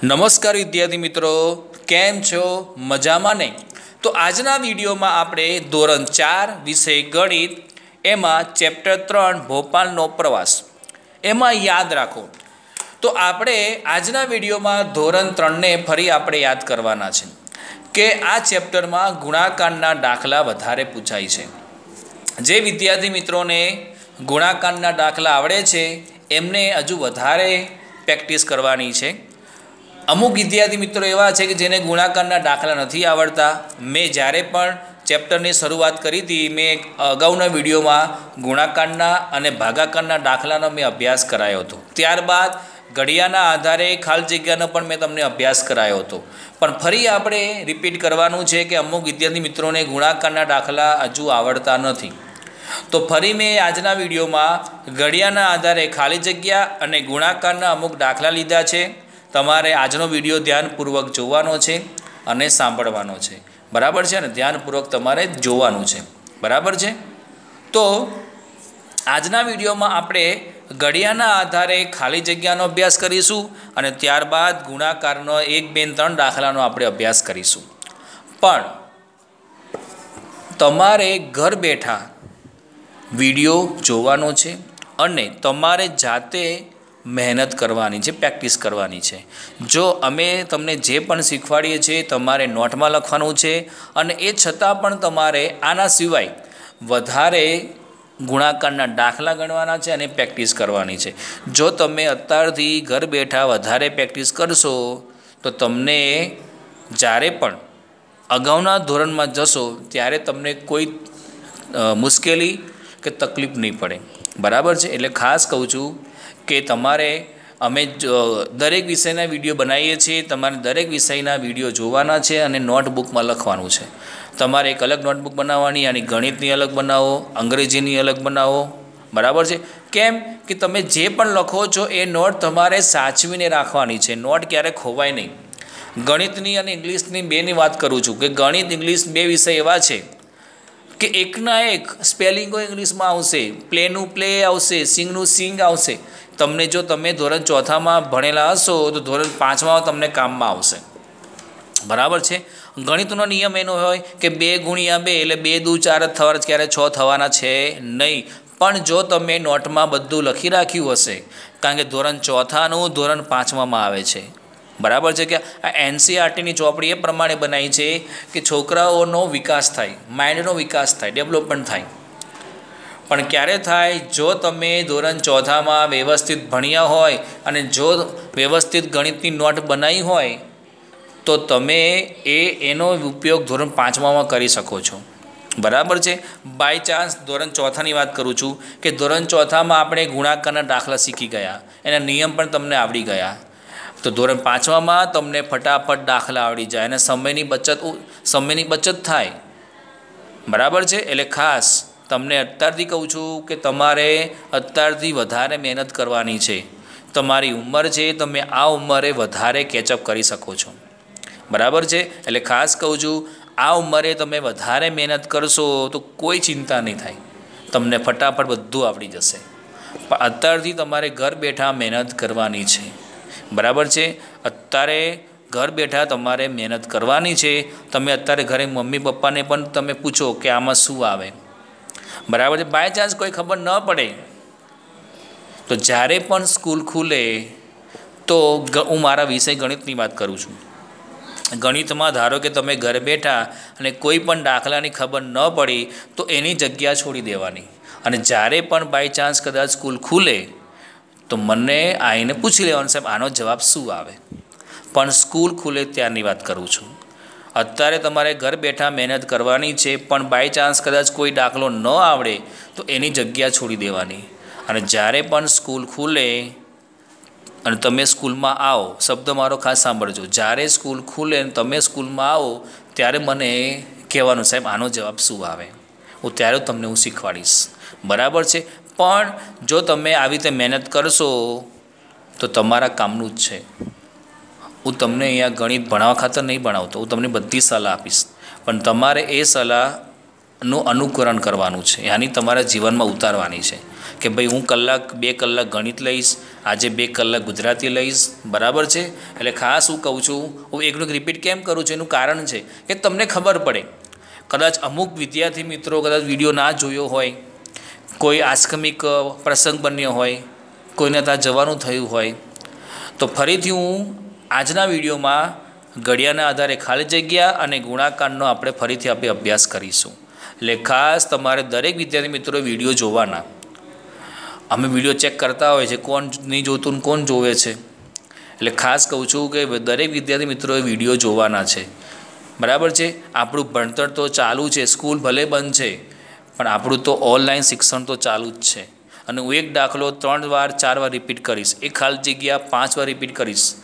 નમસ્કાર વિદ્યાર્થી મિત્રો, કેમ છો? મજામાં નહીં તો આજના વિડીયોમાં આપણે ધોરણ ચાર વિષય ગણિત, એમાં ચેપ્ટર ત્રણ ભોપાલનો પ્રવાસ, એમાં યાદ રાખો. તો આપણે આજના વિડીયોમાં ધોરણ ત્રણને ફરી આપણે યાદ કરવાના છે કે આ ચેપ્ટરમાં ગુણાકારના દાખલા વધારે પૂછાય છે. જે વિદ્યાર્થી મિત્રોને ગુણાકારના દાખલા આવડે છે, એમને હજુ વધારે પ્રેક્ટિસ કરવાની છે. અમુક વિદ્યાર્થી મિત્રો એવા છે કે જેને ગુણાકારના દાખલા નથી આવડતા. મેં જ્યારે પણ ચેપ્ટરની શરૂઆત કરી હતી, મેં અગાઉના વિડીયોમાં ગુણાકારના અને ભાગાકારના દાખલાનો મેં અભ્યાસ કરાયો હતો. ત્યારબાદ ઘડિયાના આધારે ખાલ જગ્યાનો પણ મેં તમને અભ્યાસ કરાયો હતો. પણ ફરી આપણે રિપીટ કરવાનું છે કે અમુક વિદ્યાર્થી મિત્રોને ગુણાકારના દાખલા હજુ આવડતા નથી. તો ફરી મેં આજના વિડીયોમાં ઘડિયાના આધારે ખાલી જગ્યા અને ગુણાકારના અમુક દાખલા લીધા છે. તમારે આજનો વીડિયો ધ્યાનપૂર્વક જોવાનો છે અને સાંભળવાનો છે. બરાબર છે ને? ધ્યાનપૂર્વક તમારે જોવાનું છે. બરાબર છે? તો આજના વિડીયોમાં આપણે ઘડિયાના આધારે ખાલી જગ્યાનો અભ્યાસ કરીશું અને ત્યારબાદ ગુણાકારનો એક બેન ત્રણ દાખલાનો આપણે અભ્યાસ કરીશું. પણ તમારે ઘર બેઠા વીડિયો જોવાનો છે અને તમારે જાતે મહેનત કરવાની છે, પ્રેક્ટિસ કરવાની છે. જો અમે તમને જે પણ શીખવાડીએ છીએ તમારે નોટમાં લખવાનું છે અને એ છતાં પણ તમારે આના સિવાય વધારે ગુણાકારના દાખલા ગણવાના છે અને પ્રેક્ટિસ કરવાની છે. જો તમે અત્યારથી ઘર બેઠા વધારે પ્રેક્ટિસ કરશો, તો તમને જ્યારે પણ અગાઉના ધોરણમાં જશો, ત્યારે તમને કોઈ મુશ્કેલી કે તકલીફ નહીં પડે. બરાબર છે? એટલે ખાસ કહું છું કે તમારે અમે દરેક વિષયના વીડિયો બનાવીએ છીએ, તમારે દરેક વિષયના વીડિયો જોવાના છે અને નોટબુકમાં લખવાનું છે. તમારે એક અલગ નોટબુક બનાવવાની અને ગણિતની અલગ બનાવો, અંગ્રેજીની અલગ બનાવો, બરાબર છે? કેમ કે તમે જે પણ લખો છો, એ નોટ તમારે સાચવીને રાખવાની છે, નોટ ક્યારે ખોવાય નહીં. ગણિતની અને ઇંગ્લિશની બેની વાત કરું છું કે ગણિત, ઇંગ્લિશ બે વિષય એવા છે કે એકના એક સ્પેલિંગો ઇંગ્લિશમાં આવશે પ્લેનું પ્લે આવશે સિંગનું સિંગ આવશે. તમને જો તમે ધોરણ ચોથામાં ભણેલા હશો, તો ધોરણ પાંચમાં તમને કામમાં આવશે. બરાબર છે? ગણિતનો નિયમ એનો હોય કે બે ગુણ્યા બે એટલે બે દુ ચાર જ થવાના ક્યારે છ થવાના છે નહીં. પણ જો તમે નોટમાં બધું લખી રાખ્યું હશે, કારણ કે ધોરણ ચોથાનું ધોરણ પાંચમામાં આવે છે. બરાબર છે કે આ એનસીઆરટીની ચોપડી એ પ્રમાણે બનાવી છે કે છોકરાઓનો વિકાસ થાય, માઇન્ડનો વિકાસ થાય, ડેવલપમેન્ટ થાય. પણ ક્યારે થાય? જો તમે ધોરણ ચોથામાં વ્યવસ્થિત ભણ્યા હોય અને જો વ્યવસ્થિત ગણિતની નોટ બનાવી હોય, તો તમે એ, એનો ઉપયોગ ધોરણ પાંચમામાં કરી શકો છો. બરાબર છે? બાય ચાન્સ ધોરણ ચોથાની વાત કરું છું કે ધોરણ ચોથામાં આપણે ગુણાકારના દાખલા શીખી ગયા. એના નિયમ પણ તમને આવડી ગયા. તો ધોરણ પાંચમામાં તમને ફટાફટ દાખલા આવડી જાય અને સમયની બચત સમયની બચત થાય. બરાબર છે? એટલે ખાસ તમને અત્યારથી કહું છું કે તમારે અત્યારથી વધારે મહેનત કરવાની છે. તમારી ઉંમર છે, તમે આ ઉંમરે વધારે કેચઅપ કરી શકો છો. બરાબર છે? એટલે ખાસ કહું છું, આ ઉંમરે તમે વધારે મહેનત કરશો તો કોઈ ચિંતા નહીં થાય. તમને ફટાફટ બધું આવડી જશે. પણ અત્યારથી તમારે ઘર બેઠા મહેનત કરવાની છે. બરાબર છે? અત્યારે ઘર બેઠા તમારે મહેનત કરવાની છે. તમે અત્યારે ઘરે મમ્મી પપ્પાને પણ તમે પૂછો કે આમાં શું આવે? બરાબર છે? બાય ચાન્સ કોઈ ખબર ન પડે. તો જ્યારે પણ સ્કૂલ ખુલે, તો હું મારા વિષય ગણિતની વાત કરું છું. ગણિતમાં ધારો કે તમે ઘર બેઠા અને કોઈ પણ દાખલાની ખબર ન પડી, તો એની જગ્યા છોડી દેવાની. અને જ્યારે પણ બાય ચાન્સ કદાચ સ્કૂલ ખુલે, તો મને આવીને પૂછી લેવાનું, સાહેબ, આનો જવાબ શું આવે? પણ સ્કૂલ ખુલે ત્યારની વાત કરું છું. અત્યારે તમારે ઘર બેઠા મહેનત કરવાની છે, પણ બાય ચાન્સ કદાચ કોઈ દાખલો ન આવડે, તો એની જગ્યા છોડી દેવાની. અને જ્યારે પણ સ્કૂલ ખુલે, અને તમે સ્કૂલમાં આવો, શબ્દ મારો ખાસ સાંભળજો. જ્યારે સ્કૂલ ખુલે અને તમે સ્કૂલમાં આવો, ત્યારે મને કહેવાનું, સાહેબ, આનો જવાબ શું આવે? હું ત્યારે તમને હું શીખવાડીશ. બરાબર છે? પણ જો તમે આવી રીતે મહેનત કરશો, તો તમારા કામનું જ છે. હું તમને અહીંયા ગણિત ભણાવવા ખાતર નહીં ભણાવતો, હું તમને બધી સલાહ આપીશ. પણ તમારે એ સલાહનું અનુકરણ કરવાનું છે. યાની તમારા જીવનમાં ઉતારવાની છે કે ભાઈ હું કલાક, બે કલાક ગણિત લઈશ, આજે બે કલાક ગુજરાતી લઈશ, બરાબર છે? એટલે ખાસ હું કહું છું, હું એકનું રિપીટ કેમ કરું છું? એનું કારણ છે કે તમને ખબર પડે. કદાચ અમુક વિદ્યાર્થી મિત્રો કદાચ વીડિયો ના જોયો હોય, કોઈ આસ્કમિક પ્રસંગ બન્યો હોય, કોઈને ત્યાં જવાનું થયું હોય, તો ફરીથી હું આજના વિડીયોમાં ઘડિયાના આધારે ખાલી જગ્યા અને ગુણાકારનો આપણે ફરીથી આપણે અભ્યાસ કરીશું. એટલે ખાસ તમારે દરેક વિદ્યાર્થી મિત્રો વીડિયો જોવાના. અમે વીડિયો ચેક કરતા હોય છે, કોણ નહીં જોતું કોણ જોવે છે. એટલે ખાસ કહું છું કે દરેક વિદ્યાર્થી મિત્રોએ વીડિયો જોવાના છે. બરાબર છે? આપણું ભણતર તો ચાલુ છે, સ્કૂલ ભલે બંધ છે, પણ આપણું તો ઓનલાઈન શિક્ષણ તો ચાલુ જ છે. અને હું એક દાખલો ત્રણ વાર, ચાર વાર રિપીટ કરીશ. એક ખાલી જગ્યા, પાંચ વાર રિપીટ કરીશ.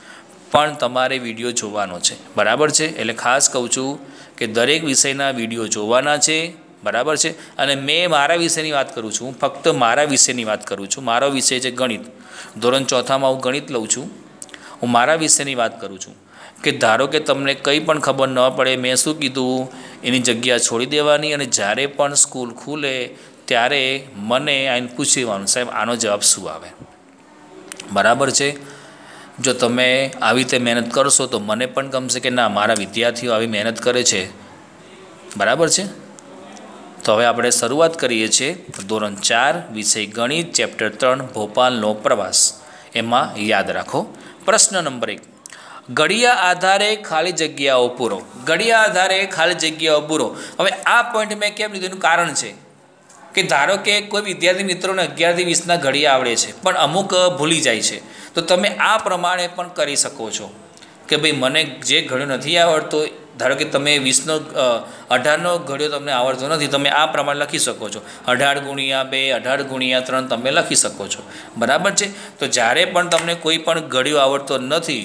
પણ તમારે વીડિયો જોવાનો છે. બરાબર છે? એટલે ખાસ કહું છું કે દરેક વિષયના વીડિયો જોવાના છે. બરાબર છે? અને મેં મારા વિષયની વાત કરું છું. ફક્ત મારા વિષયની વાત કરું છું. મારો વિષય છે ગણિત. ધોરણ ચોથામાં હું ગણિત લઉં છું. હું મારા વિષયની વાત કરું છું કે ધારો કે તમને કંઈ પણ ખબર ન પડે, મેં શું કીધું? એની જગ્યા છોડી દેવાની અને જ્યારે પણ સ્કૂલ ખુલે ત્યારે મને આઈને પૂછવાનું સાહેબ, આનો જવાબ શું આવે? બરાબર છે? જો તમે આવી રીતે મહેનત કરશો તો મને પણ ગમશે કે ના, મારા વિદ્યાર્થીઓ આવી મહેનત કરે છે. બરાબર છે? તો હવે આપણે શરૂઆત કરીએ છીએ ધોરણ ચાર, વિષય ગણિત, ચેપ્ટર ત્રણ, ભોપાલનો પ્રવાસ. એમાં યાદ રાખો. પ્રશ્ન નંબર એક. ઘડિયા આધારે ખાલી જગ્યાઓ પૂરો. ઘડિયા આધારે ખાલી જગ્યાઓ પૂરો. હવે આ પોઈન્ટ મેં કેમ લીધું? એનું કારણ છે. કે ધારો કે કોઈ વિદ્યાર્થી મિત્રોને અગિયારથી વીસના ઘડી આવડે છે, પણ અમુક ભૂલી જાય છે, તો તમે આ પ્રમાણે પણ કરી શકો છો. કે ભાઈ મને જે ઘડિયો નથી આવડતો, ધારો કે તમે વીસનો અઢારનો ઘડિયો તમને આવડતો નથી, તમે આ પ્રમાણે લખી શકો છો. અઢાર ગુણ્યા બે, અઢાર ગુણ્યા ત્રણ તમે લખી શકો છો. બરાબર છે? તો જ્યારે પણ તમને કોઈ પણ ઘડિયો આવડતો નથી,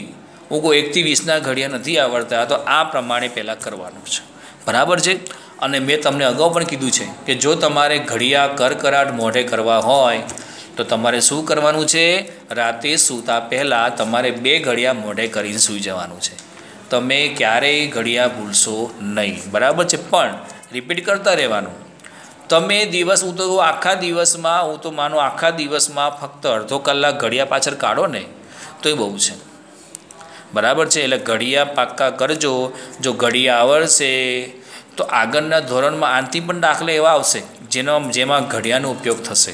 હું કોઈ એકથી વીસના ઘડિયા નથી આવડતા, તો આ પ્રમાણે પહેલાં કરવાનું છે. બરાબર છે? અને મેં તમને અગાઉ પણ કીધું છે કે જો તમારે ઘડિયા કરકરાટ મોઢે કરવા હોય, તો તમારે શું કરવાનું છે? રાતે સૂતા પહેલાં તમારે બે ઘડિયા મોઢે કરીને સૂઈ જવાનું છે. તમે ક્યારેય ઘડિયા ભૂલશો નહીં. બરાબર છે? પણ રિપીટ કરતા રહેવાનું. તમે દિવસ, હું તો આખા દિવસમાં, હું તો માનો આખા દિવસમાં ફક્ત અડધો કલાક ઘડિયા પાછળ કાઢો ને, તો એ બહુ છે. બરાબર છે? એટલે ઘડિયા પાક્કા કરજો. જો ઘડિયા આવડશે તો આગળના ધોરણમાં આનથી પણ દાખલા એવા આવશે, જેનો જેમાં ઘડિયાનો ઉપયોગ થશે.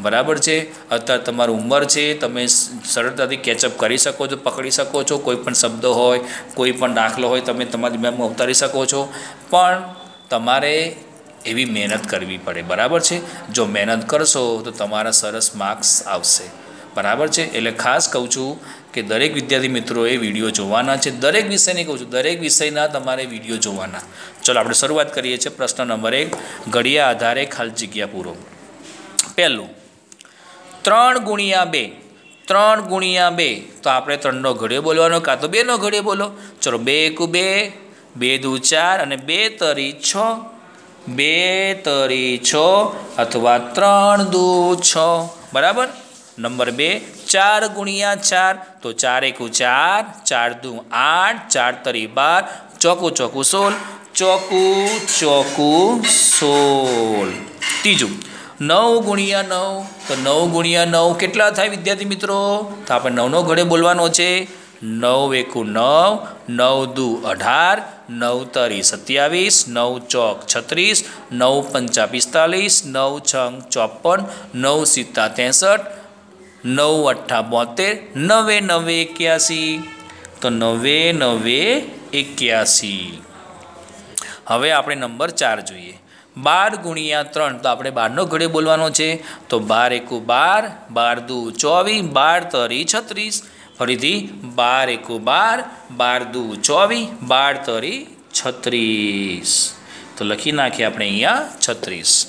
બરાબર છે? અત્યારે તમારી ઉંમર છે, તમે સરળતાથી કેચઅપ કરી શકો છો, પકડી શકો છો, કોઈ પણ શબ્દ હોય, કોઈ પણ દાખલો હોય, તમે તમારી મેમમાં ઉતારી શકો છો. પણ તમારે એવી મહેનત કરવી પડે, બરાબર છે? જો મહેનત કરશો તો તમારા સરસ માર્ક્સ આવશે. બરાબર છે? એટલે ખાસ કહું છું કે દરેક વિદ્યાર્થી મિત્રોએ વીડિયો જોવાના છે. દરેક વિષયની કહું છું, દરેક વિષયના તમારે વીડિયો જોવાના. ચલો, આપણે શરૂઆત કરીએ છીએ પ્રશ્ન નંબર એક, ઘડિયા આધારે ખાલી જગ્યા પૂરો. પહેલું, ત્રણ ગુણ્યા બે, ત્રણ ગુણ્યા બે. તો આપણે ત્રણનો ઘડિયો બોલવાનો કાં તો બેનો ઘડિયો બોલો? ચલો, બે એકુ બે બે દુ ચાર અને બે તરી છ. બે તરી છ અથવા ત્રણ દુ છ. બરાબર? નંબર બે ચાર ગુણ્યા ચાર, તો ચાર એકુ ચાર ચાર દુ આઠ, ચાર તરી બાર, ચોકું ચોકું સોળ, ચોકું ચોકું સોળ. ત્રીજું, નવ ગુણ્યા નવ, તો નવ ગુણ્યા નવ કેટલા થાય વિદ્યાર્થી મિત્રો? તો આપણે નવનો ઘડે બોલવાનો છે. નવ એકુ નવ નવ દુ અઢાર, નવ તરી સત્યાવીસ, નવ ચોક છત્રીસ, નવ પંચા પિસ્તાલીસ, નવ છંગ ચોપન, નવ સિત્તા ત્રેસઠ નવ અઠ્ઠા બોતેર, નવે નવે એક્યાસી. તો નવે નવે એક્યાસી. હવે આપણે નંબર ચાર જોઈએ. બાર ગુણ્યા ત્રણ, તો આપણે બારનો ઘડે બોલવાનો છે. તો બાર એકુ બાર બાર દુ ચોવીસ, બાર તરી છત્રીસ. ફરીથી બાર એકુ બાર બાર દુ ચોવીસ, બાર તરી છત્રીસ. તો લખી નાખીએ આપણે અહીંયા છત્રીસ.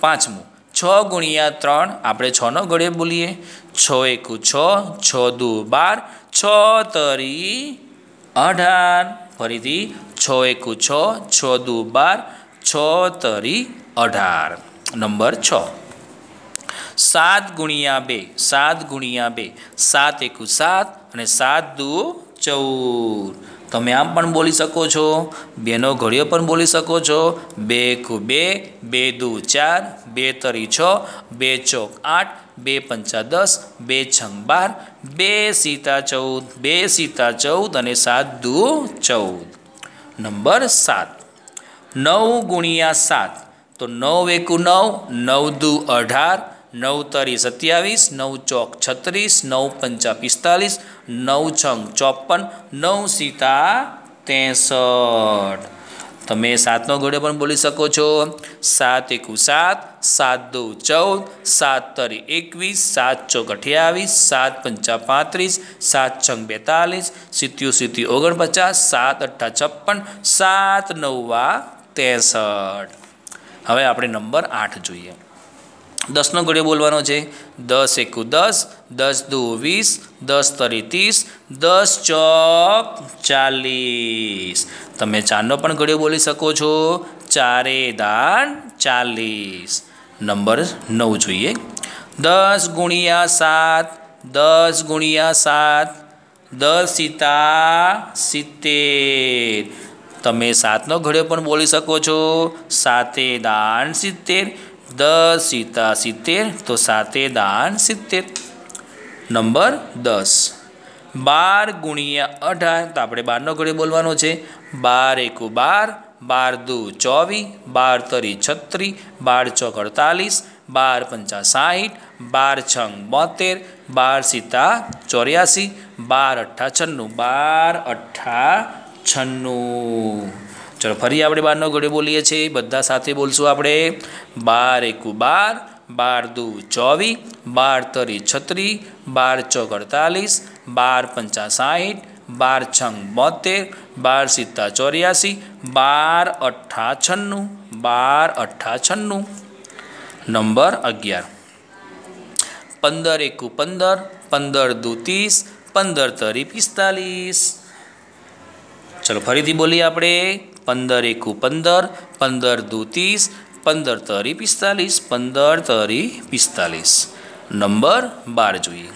પાંચમું. છ ગુણ્યા ત્રણ, આપણે છનો ઘડે બોલીએ. છ એકુ છ છ દુ બાર, છ તરી અઢાર. ફરીથી છ એકુ છ છ દુ બાર, છ તરી અઢાર. નંબર છ. સાત ગુણ્યા બે, સાત ગુણ્યા બે, સાત એકુ સાત અને સાત દુ ચૌદ. તમે આમ પણ બોલી શકો છો, બેનો ઘડીઓ પણ બોલી શકો છો, બે કુ બે બે દુ ચાર, બે તરી છ, બે ચોક આઠ, બે પંચા દસ, બે છંગ બાર, બે સીતા ચૌદ, બે સીતા ચૌદ અને સાત દુ ચૌદ. નંબર સાત. નવ ગુણ્યા સાત. તો નવ એકુ નવ નવ દુ અઢાર, નવ તરી સત્યાવીસ, નવ ચોક છત્રીસ, નવ પંચા પિસ્તાલીસ નવ છંગ ચોપન નવ સીતા ત્રેસઠ તમે સાતનો ઘોડે પણ બોલી શકો છો. સાત એકુ સાત સાત દો ચૌદ, સાત તરી એકવીસ, સાત ચોક અઠ્યાવીસ, સાત પંચા પાંત્રીસ, સાત છંગ બેતાલીસ, સિત્યુ સિત્યુ ઓગણપચાસ, સાત અઠ્ઠા છપ્પન, સાત નવ્વા ત્રેસઠ હવે આપણે નંબર આઠ જોઈએ. દસનો ઘડિયો બોલવાનો છે? દસ એકુ દસ દસ દુ વીસ, દસ તરી ત્રીસ, દસ ચોક ચાલીસ. તમે ચારનો પણ ઘડિયો બોલી શકો છો. ચારે દાન ચાલીસ. નંબર નવ જોઈએ. દસ ગુણ્યા સાત, દસ ગુણ્યા સાત, દસ સીતા સિત્તેર. તમે સાતનો ઘડિયો પણ બોલી શકો છો. સાતે દાન સિત્તેર દસ સીતા સિત્તેર, તો સાતે દાન સિત્તેર. નંબર દસ. બાર ગુણ્યા અઢાર, તો આપણે બારનો ઘડિયો બોલવાનો છે. બાર એકુ બાર બાર દુ ચોવીસ, બાર તરી છત્રીસ, બાર ચોક અડતાલીસ, બાર પંચા સાહીઠ, બાર છંગ બોતેર, બાર સીતા ચોર્યાસી, બાર અઠ્ઠા છન્નું, બાર અઠ્ઠા છન્નું. ચલો, ફરી આપણે બારનો ઘડિયો બોલીએ છીએ. બધા સાથે બોલશું આપણે. બાર એકુ બાર બાર દુ ચોવીસ, બાર તરી છત્રીસ, બાર ચોક અડતાલીસ, બાર પંચા સાહીઠ, બાર છંગ બોતેર, બાર સિત્તા ચોર્યાસી, બાર અઠ્ઠા છન્નું, બાર અઠ્ઠા છન્નું. નંબર અગિયાર. પંદર એકુ પંદર પંદર દુ ત્રીસ, પંદર તરી પિસ્તાલીસ. ચલો, ફરીથી બોલીએ આપણે. પંદર એકુ પંદર પંદર દુ ત્રીસ, પંદર તરી પિસ્તાલીસ, પંદર તરી પિસ્તાલીસ. નંબર બાર જોઈએ.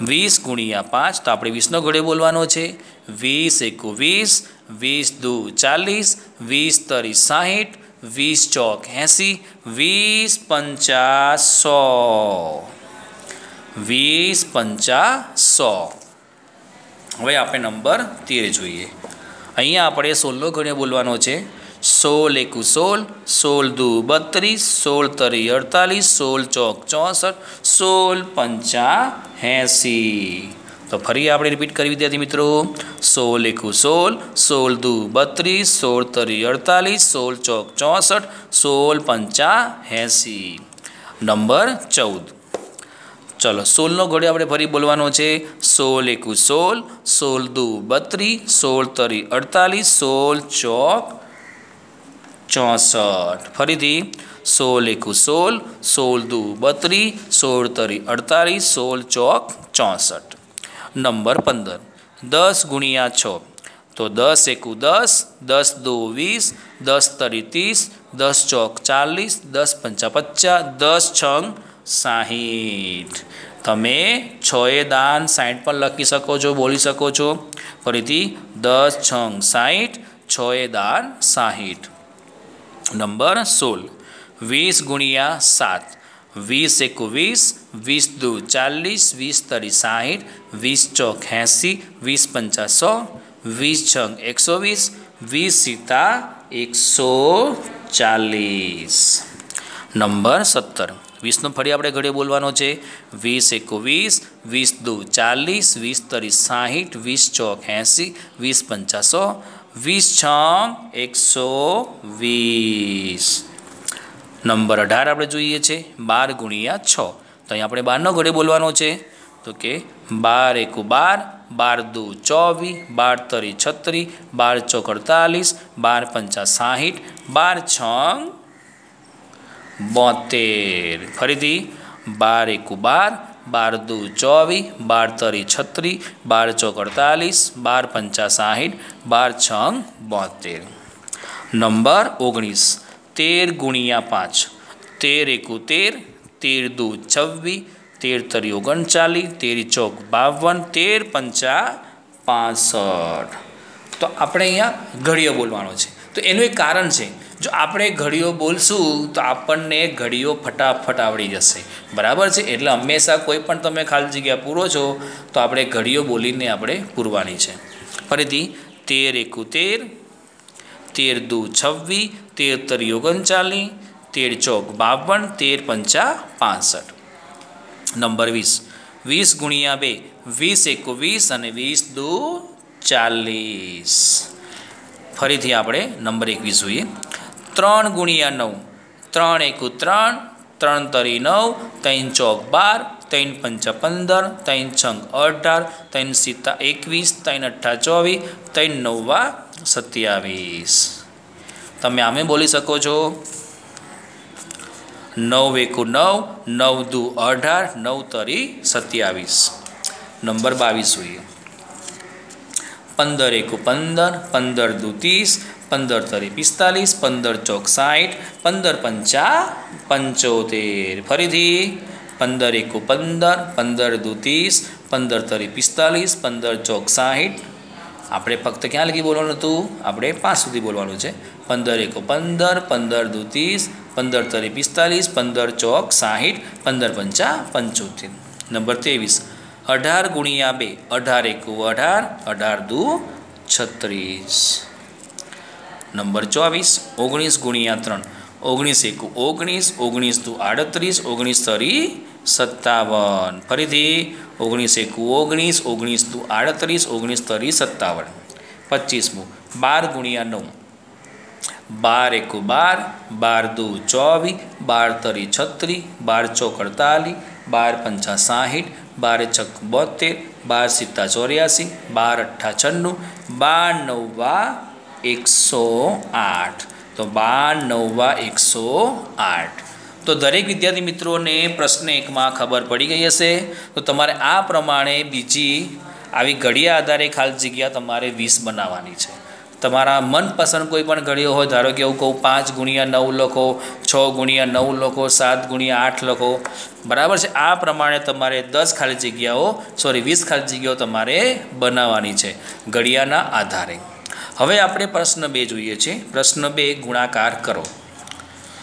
વીસ ગુણ્યા પાંચ તો આપણે વીસનો ઘડે બોલવાનો છે. વીસ એકુ વીસ વીસ દુ ચાલીસ, વીસ તરી સાહીઠ, વીસ ચોક એંસી, વીસ પંચા સો. વીસ પંચા સો. હવે આપણે નંબર તેર જોઈએ. અહીંયા આપણે સોળનો ઘડિયો બોલવાનો છે. સોળ એકુ સોળ સોળ દુ બત્રીસ, સોળ તરી અડતાલીસ, સોળ ચોક ચોસઠ, સોળ પંચા એંસી. તો ફરી આપણે રિપીટ કરી વિદ્યાર્થી મિત્રો. સોળ એકુ સોળ સોળ દુ બત્રીસ, સોળ તરી અડતાલીસ, સોળ ચોક ચોસઠ, સોળ પંચા એંસી. નંબર ચૌદ. ચલો સોળનો ઘોડે આપણે ફરી બોલવાનો છે. સોળ એકુ સોળ સોળ દુ બત્રીસ સોળ તરી અડતાલીસ સોળ ચોક ચોસઠ. ફરીથી સોળ એકુ સોળ સોળ દુ બત્રીસ સોળ તરી અડતાલીસ સોળ ચોક ચોસઠ. નંબર પંદર, દસ ગુણ્યા છ. તો દસ એકુ દસ દસ દો વીસ, દસ તરી ત્રીસ, દસ ચોક ચાલીસ, દસ પંચા પચાસ દસ છંગ સાહીઠ. તમે છએ દાન સાહીઠ પણ લખી શકો છો, બોલી શકો છો. ફરીથી દસ છંગ છ છએ દાન સાહીઠ. નંબર સોળ. વીસ ગુણ્યા સાત. વીસ એકવીસ, વીસ વીસ દુ ચાલીસ, વીસ તરી સાહીઠ, વીસ ચોક એંસી, વીસ પંચાસો વીસ છંગ એકસો વીસ વીસ સીતા એકસો ચાલીસ. નંબર સત્તર. વીસનો ફરી આપણે ઘડીએ બોલવાનો છે. વીસ એકુ વીસ વીસ દુ ચાલીસ, વીસ તરી સાહીઠ, વીસ ચોક એંસી, વીસ પંચાસો, વીસ છ એકસો વીસ. નંબર અઢાર આપણે જોઈએ છે, બાર ગુણ્યા છ. તો અહીં આપણે બારનો ઘડે બોલવાનો છે. તો કે બાર એકુ બાર બાર દુ ચોવીસ, બાર તરી છત્રીસ, બાર ચોક અડતાલીસ, બાર પંચા સાહીઠ, બાર છ બોતેર. ફરીથી, બાર એકુ બાર બાર દુ ચોવીસ, બાર તરી છત્રીસ, બાર ચોક અડતાલીસ, બાર પંચા સાહીઠ, બાર છંગ બોતેર. નંબર ઓગણીસ. તેર ગુણ્યા પાંચ. તેર એકુ તેર તેર દુ છવ્વીસ, તેર તરી ઓગણચાલીસ, તેર ચોક બાવન, તેર પંચા પાસઠ. તો આપણે અહીંયા ઘડિયો બોલવાનો છે. તો એનું એક કારણ છે જો આપણે ઘડીઓ બોલશું તો આપણને ઘડીઓ ફટાફટ આવડી જશે. બરાબર છે? એટલે હંમેશા કોઈ પણ તમે ખાલી જગ્યા પૂરો છો, તો આપણે ઘડીઓ બોલીને આપણે પૂરવાની છે. ફરીથી, તેર એકુ તેર તેર દુ છવ્વીસ, તેર તરી ઓગણચાલીસ, તેર ચોક બાવન, તેર પંચા પાસઠ. નંબર વીસ. વીસ ગુણ્યા બે, વીસ એકવીસ અને વીસ દુ ચાલીસ. ફરીથી આપણે નંબર એકવીસ જોઈએ. ત્રણ ગુણ્યા નવ. ત્રણ એકુ ત્રણ ત્રણ તરી નવ, ત્રણ ચોક બાર, ત્રણ પંચ પંદર, ત્રણ છંગ અઢાર, ત્રણ સીતા એકવીસ, ત્રણ અઠ્ઠા ચોવીસ, ત્રણ નવ્વા સત્યાવીસ. તમે આમે બોલી શકો છો? નવ એકુ નવ નવ દુ અઢાર, નવ તરી સત્યાવીસ. નંબર બાવીસ જોઈએ. પંદર એકુ પંદર પંદર દુ ત્રીસ પંદર તરી પિસ્તાલીસ, પંદર ચોક સાઠ, પંદર પંચા પંચોતેર. ફરીથી પંદર એકુ પંદર પંદર દુ ત્રીસ, પંદર તરી પિસ્તાલીસ, પંદર ચોક સાઠ આપણે ફક્ત ક્યાં લગી બોલવાનું હતું? આપણે પાંચ સુધી બોલવાનું છે. પંદર એકો પંદર પંદર દુ ત્રીસ, પંદર તરી પિસ્તાલીસ, પંદર ચોક સાહીઠ, પંદર પંચા પંચોતેર. નંબર ત્રેવીસ. અઢાર ગુણ્યા બે, અઢાર એકુ અઢાર અઢાર દુ છત્રીસ. નંબર ચોવીસ, ઓગણીસ ગુણ્યા ત્રણ. ઓગણીસ એક ઓગણીસ ઓગણીસ દુ આડત્રીસ, ઓગણીસ તરી સત્તાવન. ફરીથી ઓગણીસ એક ઓગણીસ ઓગણીસ દુ આડત્રીસ, ઓગણીસ તરી સત્તાવન. પચીસમું, બાર ગુણ્યા નવ. બાર એકુ બાર બાર દુ ચોવીસ, બાર તરી છત્રીસ બાર ચોક અડતાલીસ, બાર પંચા સાહીઠ, બાર છક બોતેર બાર સિત્તા ચોર્યાસી, બાર અઠ્ઠા છન્નું, બાર નવ્વા એકસો આઠ. તો બાર, નવવા, એકસો આઠ. તો દરેક વિદ્યાર્થી મિત્રોને પ્રશ્ન એકમાં ખબર પડી ગઈ હશે. તો તમારે આ પ્રમાણે બીજી આવી ઘડિયા આધારે ખાલી જગ્યા તમારે વીસ બનાવવાની છે. તમારા મનપસંદ કોઈ પણ ઘડીઓ હોય, ધારો કે એવું કહું, પાંચ ગુણ્યા નવ લખો, છ ગુણ્યા નવ લખો, સાત ગુણ્યા આઠ લખો, બરાબર છે? આ પ્રમાણે તમારે દસ ખાલી જગ્યાઓ, સોરી, વીસ ખાલી જગ્યાઓ તમારે બનાવવાની છે, ઘડિયાના આધારે. હવે આપણે પ્રશ્ન બે જોઈએ છે. પ્રશ્ન બે, ગુણાકાર કરો.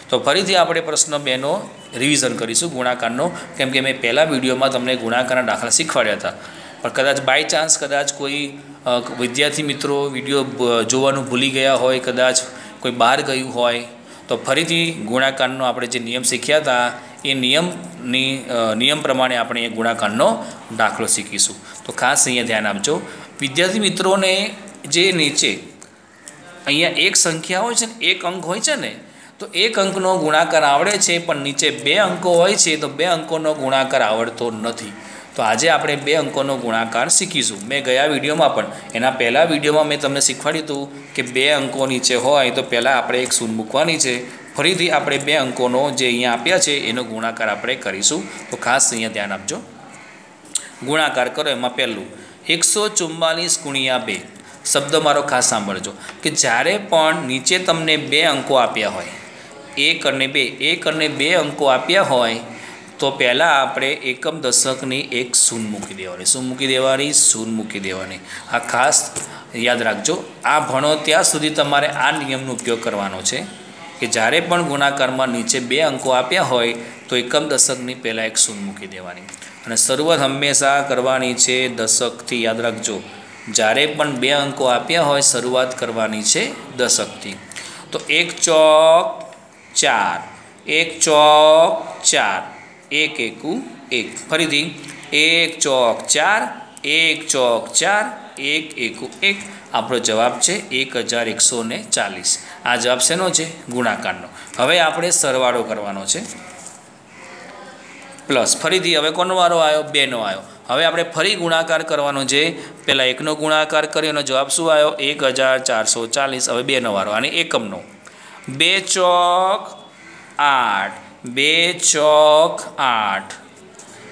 તો ફરીથી આપણે પ્રશ્ન બેનો રિવિઝન કરીશું, ગુણાકારનો. કેમ કે મેં પહેલાં વિડીયોમાં તમને ગુણાકારના દાખલા શીખવાડ્યા હતા. પણ કદાચ બાય ચાન્સ કદાચ કોઈ વિદ્યાર્થી મિત્રો વીડિયો જોવાનું ભૂલી ગયા હોય, કદાચ કોઈ બહાર ગયું હોય, તો ફરીથી ગુણાકારનો આપણે જે નિયમ શીખ્યા હતા, એ નિયમની નિયમ પ્રમાણે આપણે એ ગુણાકારનો દાખલો શીખીશું. તો ખાસ અહીંયા ધ્યાન આપજો. વિદ્યાર્થી મિત્રોને જે નીચે, અહીંયા એક સંખ્યા હોય છે ને, એક અંક હોય છે ને, તો એક અંકનો ગુણાકાર આવડે છે, પણ નીચે બે અંકો હોય છે, તો બે અંકોનો ગુણાકાર આવડતો નથી. તો આજે આપણે બે અંકોનો ગુણાકાર શીખીશું. મેં ગયા વિડીયોમાં પણ, એના પહેલાં વિડીયોમાં મેં તમને શીખવાડ્યું હતું કે બે અંકો નીચે હોય, તો પહેલાં આપણે એક સૂન મૂકવાની છે. ફરીથી આપણે બે અંકોનો જે અહીંયા આપ્યા છે, એનો ગુણાકાર આપણે કરીશું. તો ખાસ અહીંયા ધ્યાન આપજો. ગુણાકાર કરો એમાં પહેલું. એકસો ચુમ્માલીસ ગુણ્યા બે. શબ્દ મારો ખાસ સાંભળજો. કે જ્યારે પણ નીચે તમને બે અંકો આપ્યા હોય, એક અને બે, એક અને બે અંકો આપ્યા હોય, તો પહેલાં આપણે એકમ દશકની એક શૂન મૂકી દેવાની. શું મૂકી દેવાની? શૂન મૂકી દેવાની. આ ખાસ યાદ રાખજો. આ ભણો ત્યાં સુધી તમારે આ નિયમનો ઉપયોગ કરવાનો છે, કે જ્યારે પણ ગુણાકારમાં નીચે બે અંકો આપ્યા હોય, તો એકમ દશકની પહેલાં એક શૂન મૂકી દેવાની. અને શરૂઆત હંમેશા કરવાની છે દશકથી. યાદ રાખજો. જ્યારે પણ બે અંકો આપ્યા હોય, શરૂઆત કરવાની છે દશકથી. તો એક ચોક ચાર, એક ચોક ચાર, એક એકુ એક. ફરીથી, એક ચોક ચાર, એક ચોક ચાર, એક એકુ એક. આપણો જવાબ છે એક હજાર એકસો ને ચાલીસ. આ જવાબ શેનો છે? ગુણાકારનો. હવે આપણે સરવાળો કરવાનો છે. પ્લસ. ફરીથી, હવે કોનો વારો આવ્યો? બેનો આવ્યો. હવે આપણે ફરી ગુણાકાર કરવાનો છે. પહેલાં એકનો ગુણાકાર કર્યો, એનો જવાબ શું આવ્યો? એક હજાર ચારસો ચાલીસ. હવે બેનો વારો. અને એકમનો. બે ચોક આઠ. બે ચોક આઠ.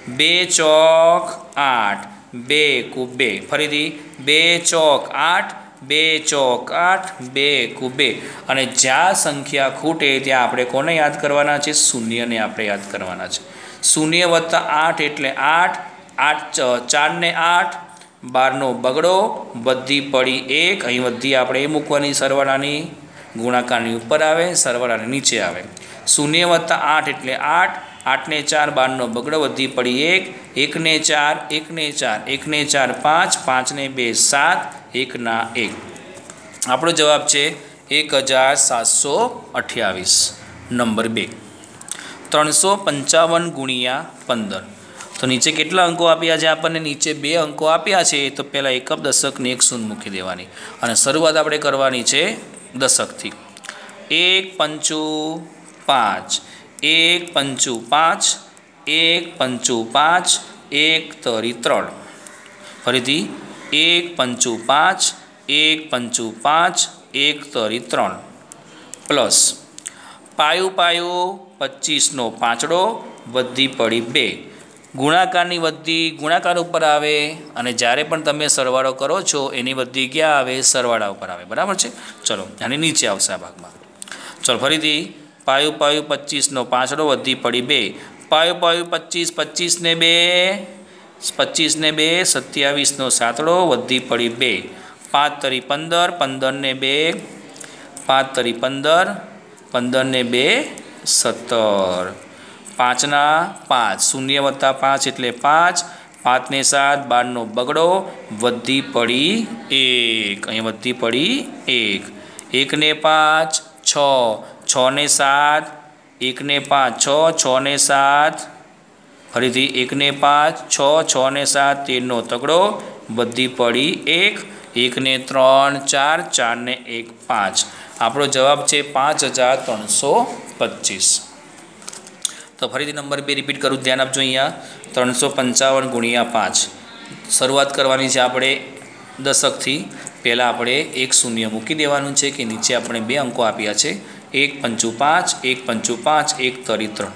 બે ચોક આઠ. બે કુ બે. ફરીથી બે ચોક આઠ, બે ચોક આઠ, બે કુ બે. અને જ્યાં સંખ્યા ખૂટે ત્યાં આપણે કોને યાદ કરવાના છે? શૂન્યને આપણે યાદ કરવાના છે. શૂન્ય વત્તા આઠ એટલે આઠ. આઠ ચારને આઠ બારનો બગડો વધી પડી એક. અહીં બધી આપણે એ મૂકવાની સરવાળાની ગુણાકારની ઉપર આવે, સરવાળાની નીચે આવે. શૂન્ય વત્તા આઠ એટલે આઠ. આઠને ચાર બારનો બગડો વધી પડી એક. એકને ચાર એકને ચાર એકને ચાર, પાંચ. પાંચને બે, સાત. એકના એક. આપણો જવાબ છે એક હજાર સાતસો અઠ્યાવીસ. નંબર બે. ત્રણસો પંચાવન ગુણ્યા પંદર. તો નીચે કેટલા અંકો આપ્યા છે? આપણને નીચે બે અંકો આપ્યા છે, તો પહેલાં એકમ દશકની એક શૂન્ય મૂકી દેવાની. અને શરૂઆત આપણે કરવાની છે દશકથી. એક પંચું પાંચ, એક પંચું પાંચ, એક પંચું પાંચ, એક તરી ત્રણ. ફરીથી, એક પંચું પાંચ, એક પંચુ પાંચ, એક તરી ત્રણ. પ્લસ, પાયું પાયું પચીસનો પાંચડો, વધી પડી બે. ગુણાકારની વધી ગુણાકાર ઉપર આવે અને જ્યારે પણ તમે સરવાળો કરો છો, એની વધી ક્યાં આવે? સરવાળા ઉપર આવે. બરાબર છે? ચલો અને નીચે આવશે આ ભાગમાં. ચલો, ફરીથી પાયું પાયું પચીસનો પાંચડો વધી પડી બે. પાયું પાયું પચીસ, પચીસને બે. પચીસને બે, સત્યાવીસનો સાતડો વધી પડી બે. પાંચ તરી પંદર, પંદરને બે. પાંચ તરી પંદર, પંદરને બે, સત્તર. પાંચના પાંચ. શૂન્ય વત્તા પાંચ એટલે પાંચ. પાંચને સાત. બારનો બગડો વધી પડી એક. અહીંયા વધી પડી એક. એકને પાંચ, છ. છને સાત. એકને પાંચ, છ. છને સાત. ફરીથી એકને પાંચ, છ. છને સાત. તેરનો તગડો વધી પડી એક. એકને ત્રણ, ચાર, ચારને એક, પાંચ. આપણો જવાબ છે પાંચ હજાર ત્રણસો પચીસ. તો ફરીથી નંબર બે રિપીટ કરું, ધ્યાન આપજો અહીંયા. ત્રણસો પંચાવન ગુણ્યા પાંચ. શરૂઆત કરવાની છે આપણે દશકથી. પહેલાં આપણે એક શૂન્ય મૂકી દેવાનું છે કે નીચે આપણે બે અંકો આપ્યા છે. એક પંચું પાંચ, એક પંચું પાંચ, એક તરી ત્રણ.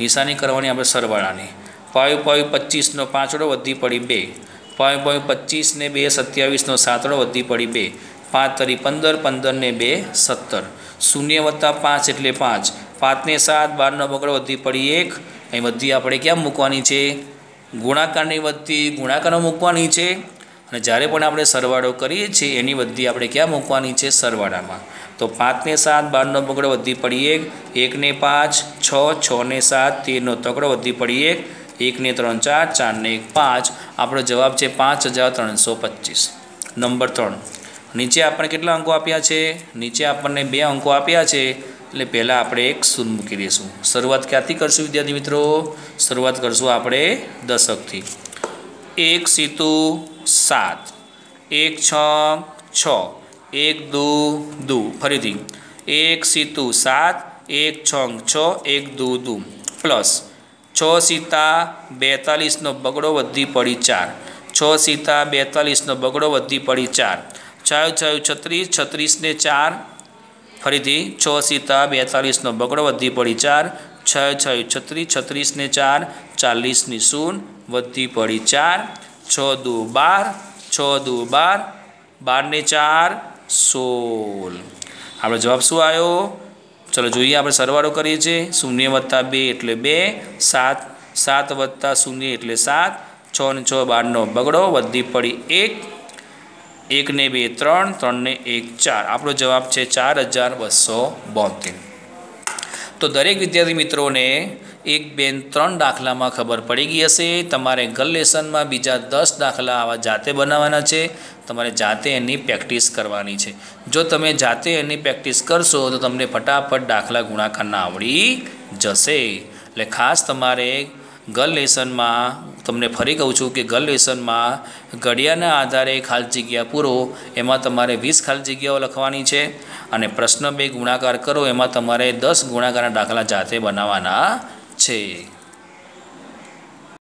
નિશાની કરવાની આપણે સરવાળાની. પાયું પાયું પચીસનો પાંચડો વધી પડી બે. પાયું પાયું પચીસને બે, સત્યાવીસનો સાતડો વધી પડી બે. પાંચ તરી પંદર પંદરને બે, સત્તર. શૂન્ય વત્તા પાંચ એટલે પાંચ. પાંચને સાત, બારનો બગડો વધી પડી એક. અહીં વધી આપણે ક્યાં મૂકવાની છે? ગુણાકારની વધતી ગુણાકારમાં મૂકવાની છે. અને જ્યારે પણ આપણે સરવાળો કરીએ છીએ, એની વધી આપણે ક્યાં મૂકવાની છે? સરવાળામાં. તો પાંચને સાત, બારનો બગડો વધી પડી એક. એકને પાંચ, છ, છને સાત, તેરનો તગડો વધી પડી એક. એકને ત્રણ, ચાર, ચારને એક, પાંચ. આપણો જવાબ છે પાંચ હજાર ત્રણસો પચીસ. નંબર ત્રણ. નીચે આપણને કેટલા અંકો આપ્યા છે? નીચે આપણને બે અંકો આપ્યા છે. એટલે પહેલાં આપણે એક શૂન્ય મૂકી દઈશું. શરૂઆત ક્યાંથી કરશું વિદ્યાર્થી મિત્રો? શરૂઆત કરશું આપણે દશકથી. એક સીતુ સાત. એક છ છ. એક દુ દુ. ફરીથી. એક સીતુ સાત. એક છ છ. એક દુ દુ. પ્લસ છ સીતા બેતાલીસનો બગડો વધી પડી ચાર. છ સીતા બેતાલીસનો બગડો વધી પડી ચાર. છાયું છાયું છત્રીસ છત્રીસને ચાર. ફરીથી છ સીતા બેતાલીસનો બગડો, વધી પડી ચાર. છ છાયું છત્રીસ છત્રીસને ચાર. ચાલીસની શૂન, વધી પડી ચાર. છ દુ બાર, છ દુ બાર બારને ચાર, સોળ. આપણો જવાબ શું આવ્યો? ચલો જોઈએ આપણે સરવાળો કરીએ છીએ. શૂન્ય વત્તા બે એટલે બે, સાત સાત વત્તા શૂન્ય એટલે સાત. છ ને છ બારનો બગડો, વધી પડી એક. એકને બે, ત્રણ, ત્રણને એક, ચાર. આપણો જવાબ છે ચાર હજાર બસો બોતેર. તો દરેક વિદ્યાર્થી મિત્રોને એક બેન ત્રણ દાખલામાં ખબર પડી ગઈ હશે. તમારે ગલ લેસનમાં બીજા દસ દાખલા આવા જાતે બનાવવાના છે. તમારે જાતે એની પ્રેક્ટિસ કરવાની છે. જો તમે જાતે એની પ્રેક્ટિસ કરશો, તો તમને ફટાફટ દાખલા ગુણાકારના આવડી જશે. એટલે ખાસ તમારે ગલ લેસનમાં તમને ફરી કહું છું કે ગર્લ લેસનમાં ઘડિયાળના આધારે ખાલી જગ્યા પૂરો, એમાં તમારે વીસ ખાલી જગ્યાઓ લખવાની છે અને પ્રશ્ન બે ગુણાકાર કરો, એમાં તમારે દસ ગુણાકારના દાખલા જાતે બનાવવાના છે.